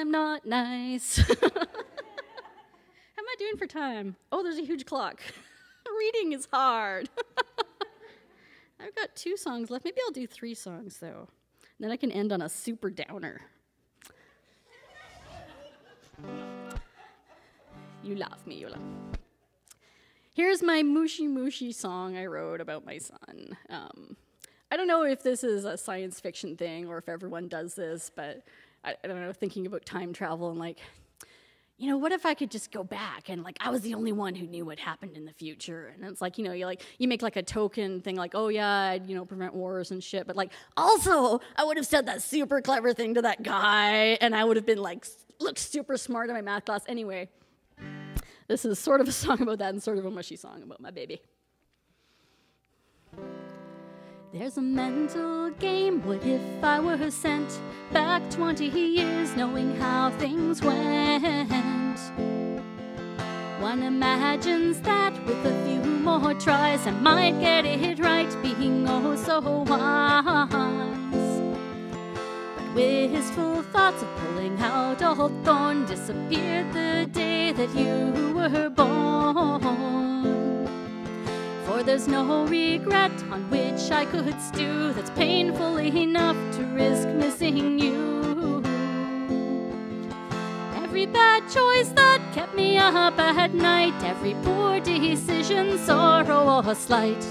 I'm not nice. How am I doing for time? Oh, there's a huge clock. Reading is hard. I've got two songs left. Maybe I'll do three songs though. Then I can end on a super downer. You love me, you love. me. Here's my mushy mushy song I wrote about my son. Um, I don't know if this is a science fiction thing or if everyone does this, but I, I don't know, thinking about time travel and like, you know, what if I could just go back and like I was the only one who knew what happened in the future? And it's like, you know, you like you make like a token thing like, oh yeah, I'd, you know, prevent wars and shit, but like also I would have said that super clever thing to that guy and I would have been like look super smart in my math class anyway. This is sort of a song about that and sort of a mushy song about my baby. There's a mental game. What if I were sent back 20 years knowing how things went? One imagines that with a few more tries, I might get it right, being oh so wise. But wistful thoughts of pulling out a thorn disappeared the day that you were born. For there's no regret on which I could stew that's painful enough to risk missing you. Every bad choice that kept me up at night, every poor decision, sorrow or slight,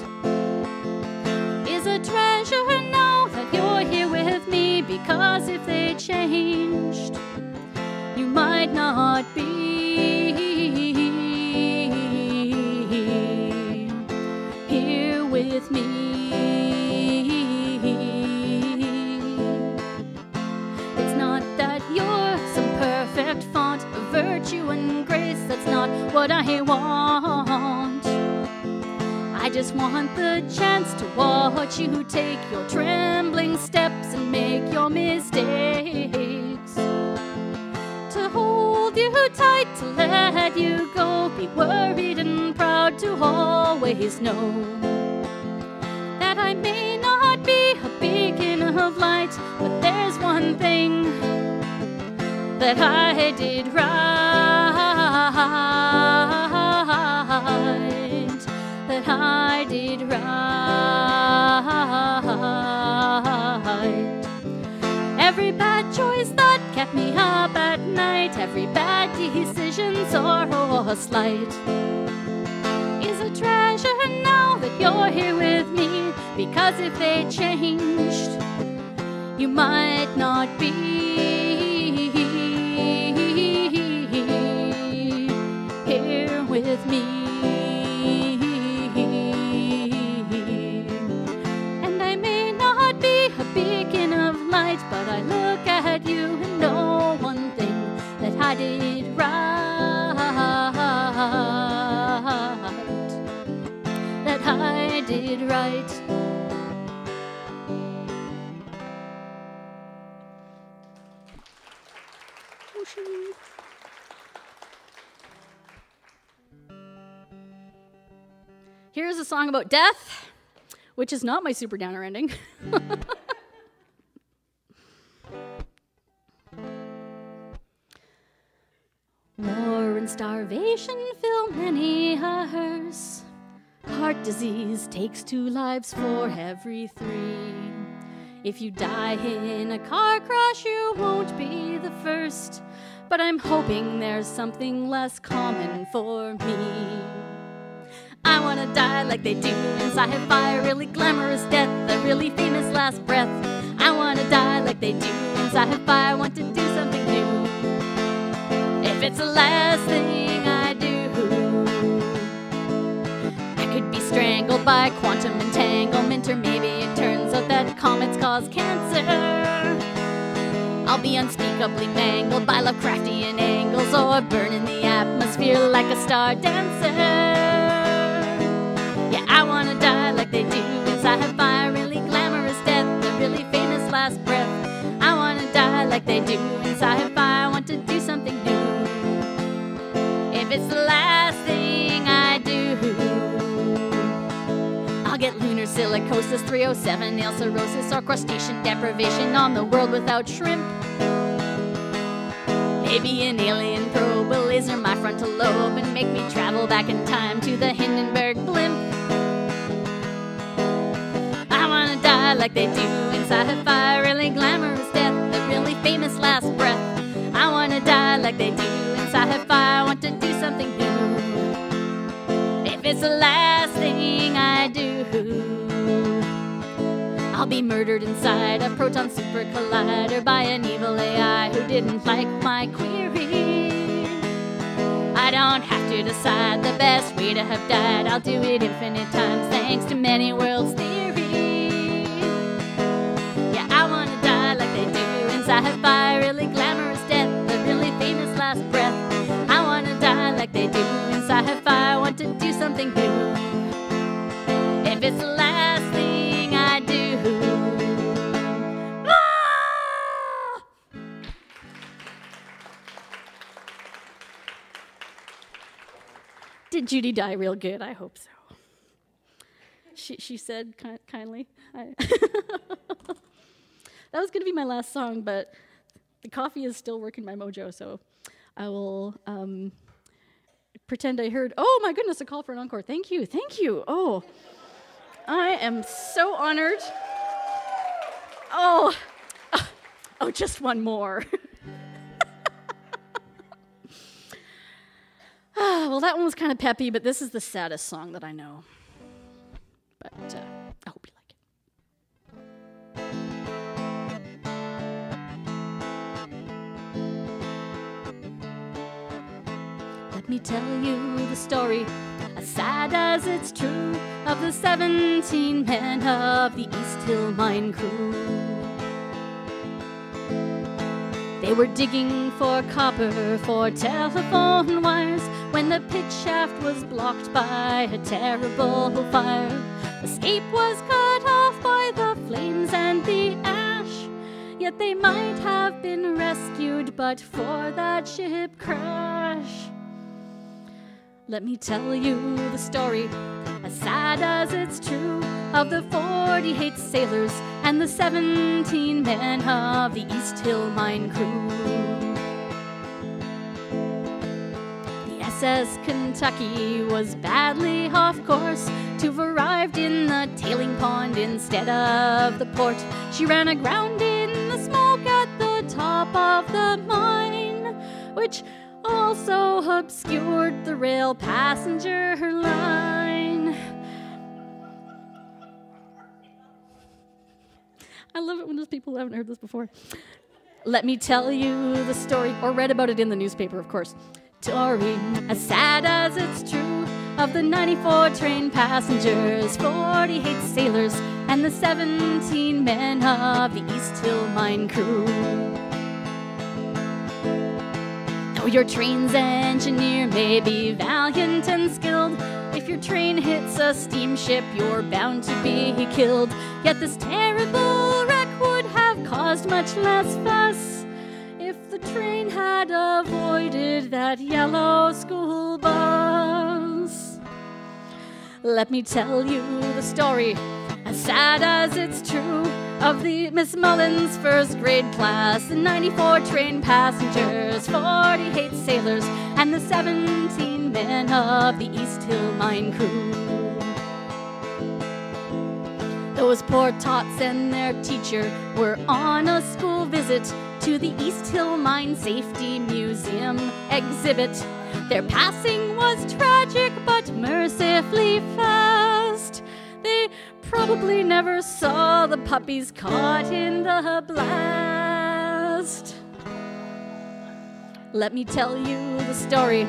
is a treasure now that you're here with me. Because if they changed, you might not be with me. It's not that you're some perfect font of virtue and grace, that's not what I want. I just want the chance to watch you take your trembling steps and make your mistakes. To hold you tight, to let you go, be worried and proud to always know I may not be a beacon of light, but there's one thing that I did right. That I did right. Every bad choice that kept me up at night, every bad decision, sorrow or slight, that you're here with me. Because if they changed, you might not be here with me. And I may not be a beacon of light, but I look at you and know one thing that I did did right. Here's a song about death, which is not my super downer ending. War and starvation fill many a hearse. Heart disease takes two lives for every three. If you die in a car crash, you won't be the first. But I'm hoping there's something less common for me. I wanna die like they do in sci-fi, a really glamorous death, a really famous last breath. I wanna die like they do in sci-fi. I want to do something new. If it's the last thing I strangled by quantum entanglement, or maybe it turns out that comets cause cancer. I'll be unspeakably mangled by Lovecraftian angles or burn in the atmosphere like a star dancer. Yeah, I wanna die like they do in sci-fi, really glamorous death, a really famous last breath. I wanna die like they do in sci-fi. I want to do something new. If it's the last thing silicosis, 307, nail cirrhosis, or crustacean deprivation on the world without shrimp. Maybe an alien probe will laser my frontal lobe and make me travel back in time to the Hindenburg blimp. I wanna die like they do in sci-fi, really glamorous death, a really famous last breath. I wanna die like they do in sci-fi. I want to do something new. If it's the last thing I do, I'll be murdered inside a proton super collider by an evil AI who didn't like my query. I don't have to decide the best way to have died. I'll do it infinite times thanks to many worlds theory. Yeah, I wanna die like they do in sci-fi, really glamorous death, a really famous last breath. I wanna die like they do in sci-fi. Want to do something new. If it's Did Judi die real good? I hope so. She, she said ki- kindly. That was going to be my last song, but the coffee is still working my mojo, so I will um, pretend I heard. Oh my goodness, a call for an encore. Thank you, thank you. Oh, I am so honored. Oh, oh, just one more. Ah, well, that one was kind of peppy, but this is the saddest song that I know. But uh, I hope you like it. Let me tell you the story, as sad as it's true, of the 17 men of the East Hill Mine crew. They were digging for copper for telephone wires when the pit shaft was blocked by a terrible fire. Escape was cut off by the flames and the ash. Yet they might have been rescued but for that ship crash. Let me tell you the story, as sad as it's true, of the 48 sailors and the 17 men of the East Hill Mine crew. The SS Kentucky was badly off course to have arrived in the tailing pond instead of the port. She ran aground in the smoke at the top of the mine, which also obscured the rail passenger line. I love it when there's people who haven't heard this before. Let me tell you the story, or read about it in the newspaper, of course. Story, as sad as it's true, of the 94 train passengers, 48 sailors, and the 17 men of the East Hill Mine crew. Though your train's engineer may be valiant and skilled, if your train hits a steamship, you're bound to be killed. Yet this terrible wreck would have caused much less fuss if the train had avoided that yellow school bus. Let me tell you the story, as sad as it's true, of the Miss Mullins first grade class, the 94 train passengers, 48 sailors, and the 17 men of the East Hill Mine crew. Those poor tots and their teacher were on a school visit to the East Hill Mine Safety Museum exhibit. Their passing was tragic but mercifully fast. They probably never saw the puppies caught in the blast. Let me tell you the story,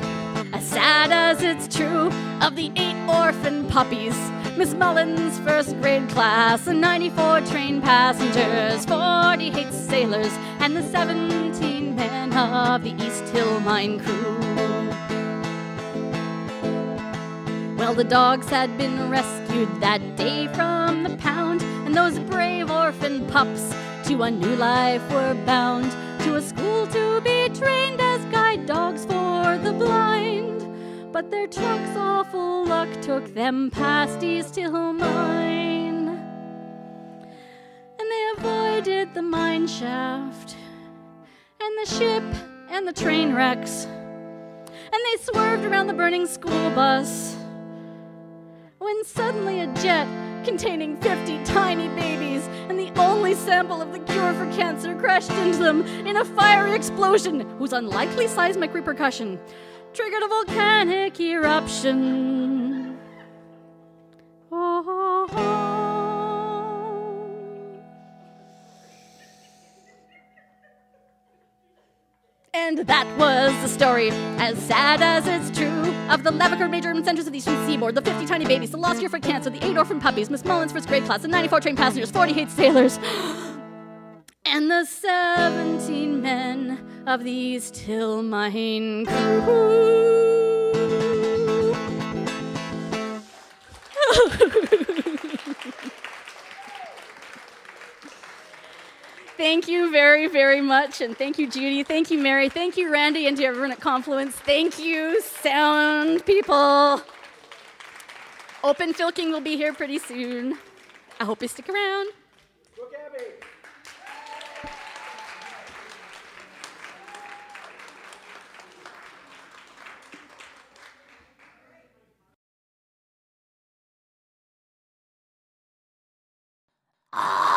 as sad as it's true, of the eight orphan puppies Miss Mullins' first grade class, and 94 train passengers, 48 sailors, and the 17 men of the East Hill Mine crew. Well, the dogs had been rescued that day from the pound, and those brave orphan pups to a new life were bound, to a school to be trained as guide dogs for the blind. But their truck's awful luck took them past East Hill Mine. And they avoided the mine shaft, and the ship, and the train wrecks. And they swerved around the burning school bus. When suddenly a jet containing 50 tiny babies and the only sample of the cure for cancer crashed into them in a fiery explosion whose unlikely seismic repercussion triggered a volcanic eruption. Oh, oh, oh. And that was the story, as sad as it's true, of the Lavacar Major Urban Centers of the Eastern Seaboard, the 50 tiny babies, the lost year for cancer, the eight orphan puppies, Miss Mullins' first grade class, the 94 train passengers, 48 sailors, and the 17 men of the East Hill Mine crew. Thank you very, very much. And thank you, Judi. Thank you, Mary. Thank you, Randy, and to everyone at Confluence. Thank you, sound people. Open Filking will be here pretty soon. I hope you stick around. Go, Gabby. Ah!